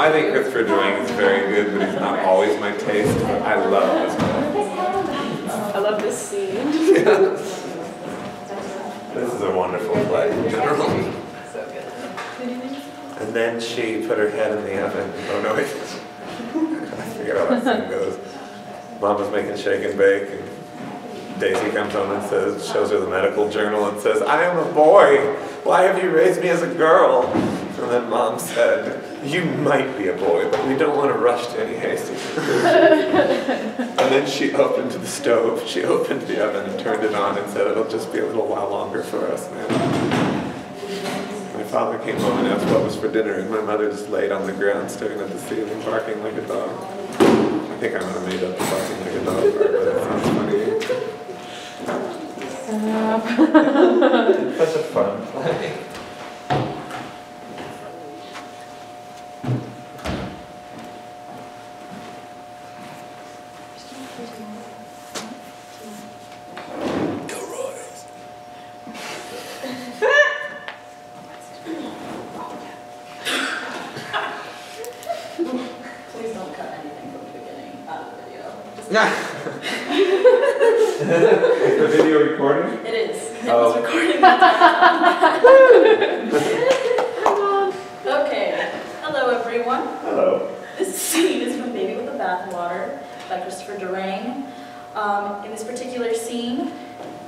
I think Christopher Durang is very good, but he's not always my taste. But I love this play. I love this scene. This is a wonderful play in general. So good. And then she put her head in the oven. Oh no. I forget how that scene goes. Mom was making shake and bake, and Daisy comes home and says, shows her the medical journal and says, I am a boy. Why have you raised me as a girl? And then mom said, you might be a boy, but we don't want to rush to any hasty. and then she opened the stove, she opened the oven and turned it on and said, it'll just be a little while longer for us now. My father came home and asked what was for dinner, and my mother just laid on the ground staring at the ceiling, barking like a dog. I think I might have made up the barking like a dog part, but it sounds funny. Uh, Such a fun play. Go Royals. Please don't cut anything from the beginning out of the video. Just- Is the video recording? It is. It Oh. was recording. okay. Hello, everyone. Hello. This scene is from Baby with the Bathwater by Christopher Durang. Um, in this particular scene,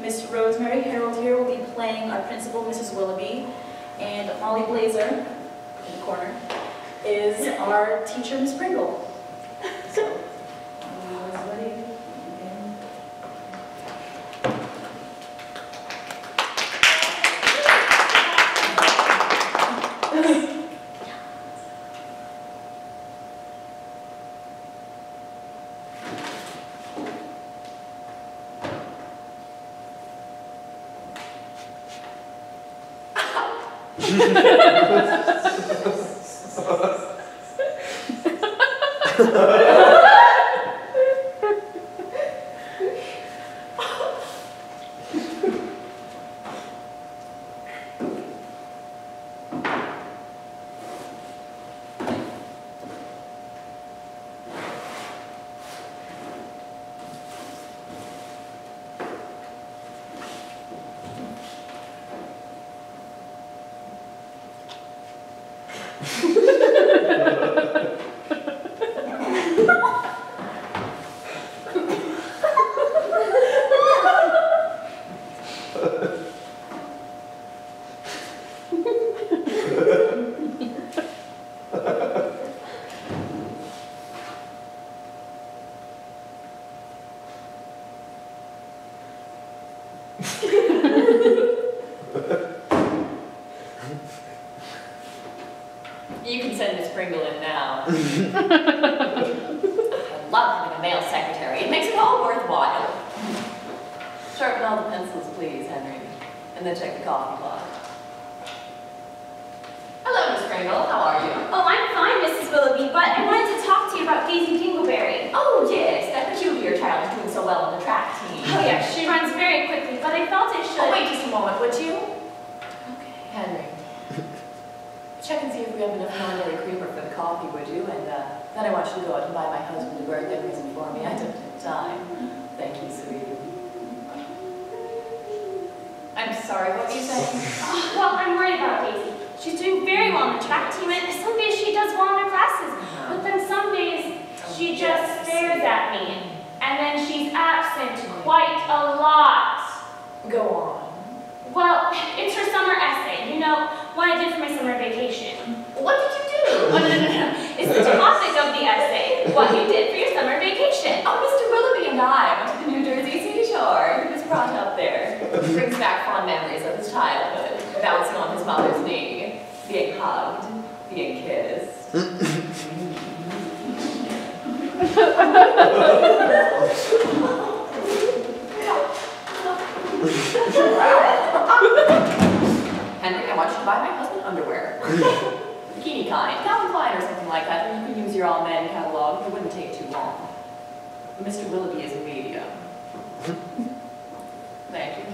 Miss Rosemary Herold here will be playing our principal, Mrs. Willoughby, and Molly Blaeser, in the corner, is our teacher, Miss Pringle. そうです。Okay. You can send Miss Pringle in now. I love having a male secretary. It makes it all worthwhile. Sharpen all the pencils, please, Henry. And then check the coffee pot. Hello, Miss Pringle. How are you? Oh, I'm fine, Mrs. Willoughby, but I wanted to talk to you about Daisy Dingleberry. Oh, yes. That peculiar child is doing so well on the track team. Oh, yeah, she runs very quickly, but I felt it should. Oh, wait just a moment, would you? Okay, Henry. Check and see if we have enough non-dairy creamer for the coffee, would you? And uh, then I want you to go out and buy my husband a birthday present for me. I don't have time. Thank you, sweetie. I'm sorry, what were you saying? Oh, well, I'm worried about Daisy. She's doing very well on the track team, and some days she does well in her classes, but then some days she just stares at me, and then she's absent quite a lot. Go on. Well, it's her summer essay, you know, what I did for my summer vacation. What did you do? It's the topic of the essay, what you did for your summer vacation. Oh, Mr. Willoughby and I went to the New Jersey seashore. He was brought up there. Brings back fond memories of his childhood, bouncing on his mother's knee, being hugged, being kissed. Mr. Willoughby is media. Thank you.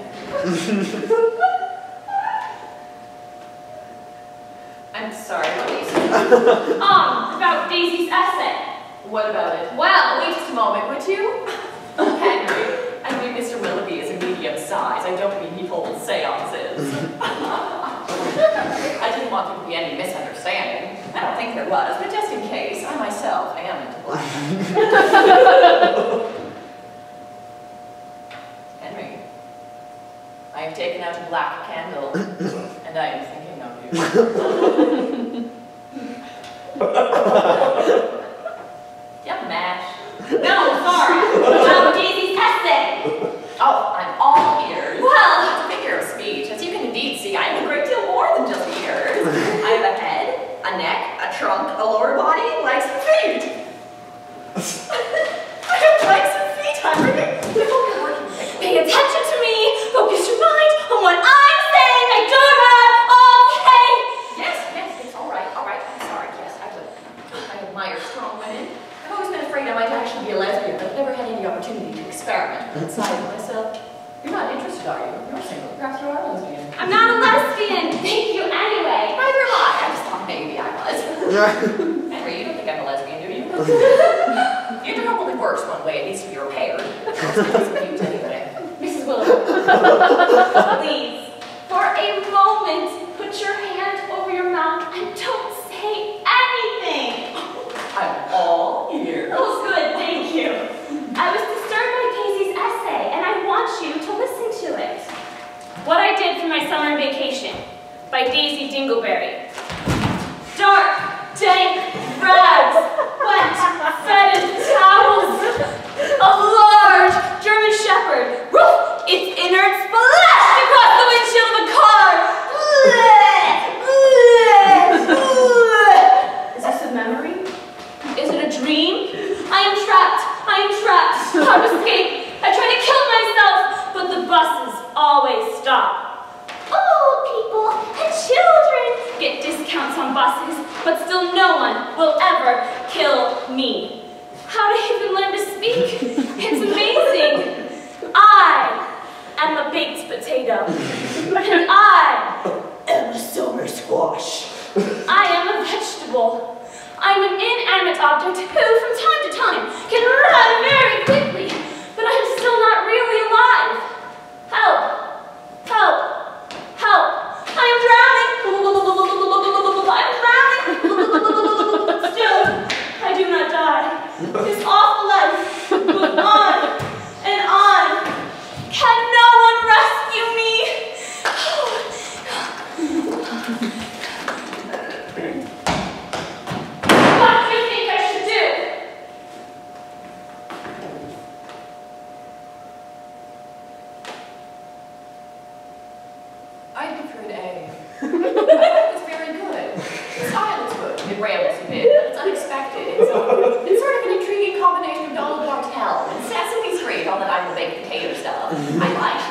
I'm sorry, what are you um, about Daisy's essay. What about it? Well, wait just a moment, would you? it was, but just in case, I myself am into black. Henry, I have taken out a black candle, and I am thinking of you. vagina. Henry, you don't think I'm a lesbian, do you? You're probably worse one way. At least you're paired. anyway. Mrs. Willow, please, for a moment, put your Okay. kill me. How did you even learn to speak? It's amazing. I am a baked potato. And I am a summer squash. I am a vegetable. I'm an inanimate object who, from time His I like